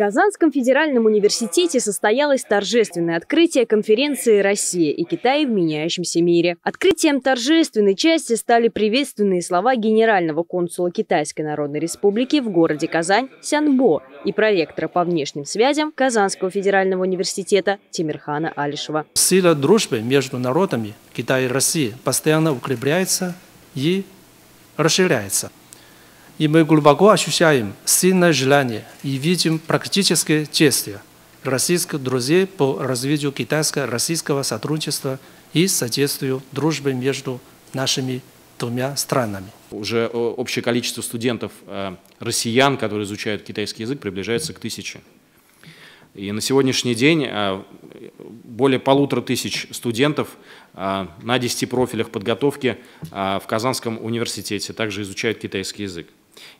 Казанском федеральном университете состоялось торжественное открытие конференции «Россия и Китай в меняющемся мире». Открытием торжественной части стали приветственные слова генерального консула Китайской Народной Республики в городе Казань Сянбо и проректора по внешним связям Казанского федерального университета Тимирхана Алишева. Сила дружбы между народами Китая и России постоянно укрепляется и расширяется. И мы глубоко ощущаем сильное желание и видим практические действия российских друзей по развитию китайско-российского сотрудничества и содействию дружбы между нашими двумя странами. Уже общее количество студентов э, россиян, которые изучают китайский язык, приближается к тысяче. И на сегодняшний день э, более полутора тысяч студентов э, на 10 профилях подготовки в Казанском университете также изучают китайский язык.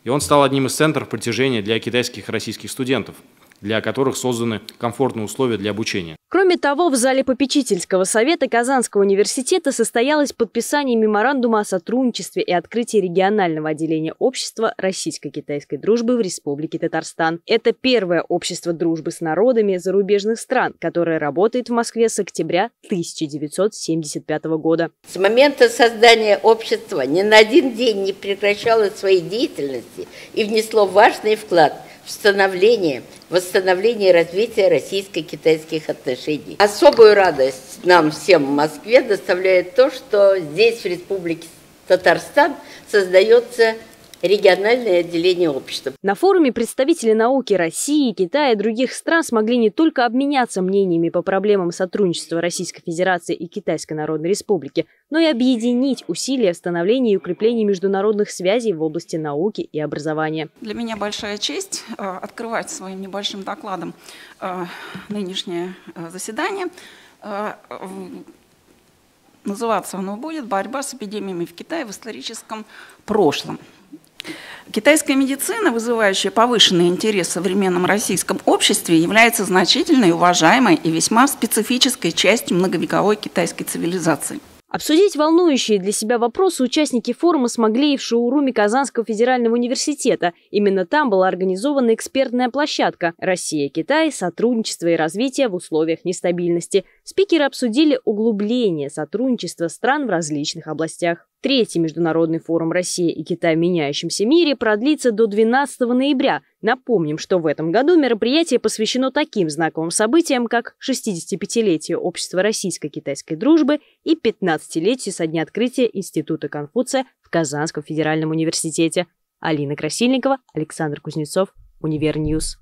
И он стал одним из центров притяжения для китайских и российских студентов, для которых созданы комфортные условия для обучения. Кроме того, в зале попечительского совета Казанского университета состоялось подписание меморандума о сотрудничестве и открытии регионального отделения общества российско-китайской дружбы в Республике Татарстан. Это первое общество дружбы с народами зарубежных стран, которое работает в Москве с октября 1975 года. С момента создания общества ни на один день не прекращало своей деятельности и внесло важный вклад – в становление, восстановление и развитие российско-китайских отношений. Особую радость нам всем в Москве доставляет то, что здесь, в Республике Татарстан, создается региональное отделение общества. На форуме представители науки России, Китая и других стран смогли не только обменяться мнениями по проблемам сотрудничества Российской Федерации и Китайской Народной Республики, но и объединить усилия в становлении и укреплении международных связей в области науки и образования. Для меня большая честь э, открывать своим небольшим докладом э, нынешнее э, заседание. Называться оно будет «Борьба с эпидемиями в Китае в историческом прошлом». Китайская медицина, вызывающая повышенный интерес в современном российском обществе, является значительной, уважаемой и весьма специфической частью многовековой китайской цивилизации. Обсудить волнующие для себя вопросы участники форума смогли и в шоуруме Казанского федерального университета. Именно там была организована экспертная площадка «Россия-Китай. Сотрудничество и развитие в условиях нестабильности». Спикеры обсудили углубление сотрудничества стран в различных областях. Третий международный форум «Россия и Китай в меняющемся мире» продлится до 12 ноября. Напомним, что в этом году мероприятие посвящено таким знаковым событиям, как 65-летию Общества российско-китайской дружбы и 15-летию со дня открытия Института Конфуция в Казанском федеральном университете. Алина Красильникова, Александр Кузнецов, Univer News.